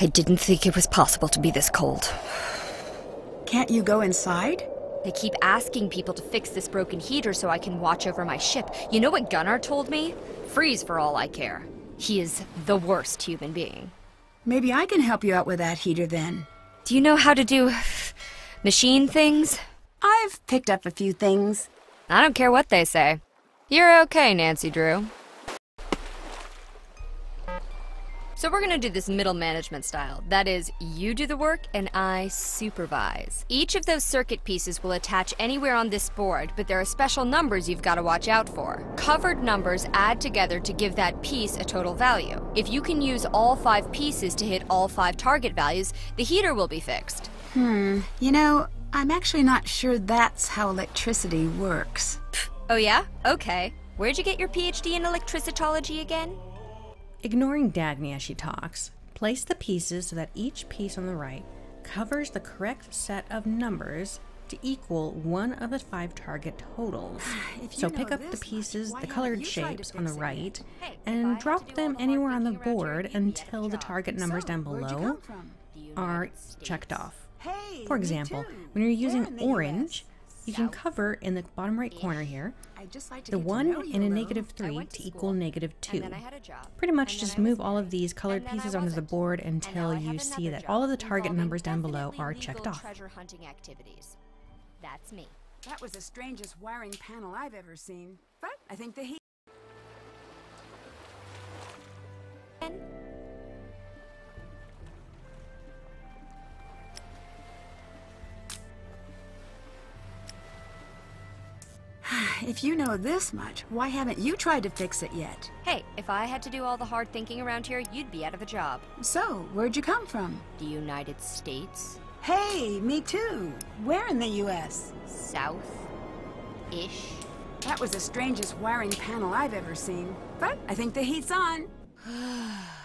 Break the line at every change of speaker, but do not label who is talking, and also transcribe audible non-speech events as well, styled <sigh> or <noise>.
I didn't think it was possible to be this cold.
Can't you go inside?
They keep asking people to fix this broken heater so I can watch over my ship. You know what Gunnar told me? Freeze for all I care. He is the worst human being.
Maybe I can help you out with that heater then.
Do you know how to do machine things?
I've picked up a few things.
I don't care what they say. You're okay, Nancy Drew. So we're gonna do this middle management style. That is, you do the work and I supervise. Each of those circuit pieces will attach anywhere on this board, but there are special numbers you've gotta watch out for. Covered numbers add together to give that piece a total value. If you can use all five pieces to hit all five target values, the heater will be fixed.
Hmm, you know, I'm actually not sure that's how electricity works.
Oh yeah? Okay. Where'd you get your PhD in electricitology again?
Ignoring Dagny as she talks, place the pieces so that each piece on the right covers the correct set of numbers to equal one of the five target totals. <sighs> so pick up the pieces, the colored shapes on the right, and drop them anywhere on the board until the target numbers down below are checked off. For example, when you're using orange, you can cover in the bottom right corner here the 1 and a negative 3 to equal negative 2. Pretty much just move all of these colored pieces onto the board until you see that all of the target numbers down below are checked off.
That's me.
That was the strangest wiring panel I've ever seen. But I think the heat. If you know this much, why haven't you tried to fix it yet?
Hey, if I had to do all the hard thinking around here, you'd be out of a job.
So, where'd you come from?
The United States?
Hey, me too. Where in the U.S.?
South-ish.
That was the strangest wiring panel I've ever seen. But I think the heat's on. <sighs> <sighs> <sighs>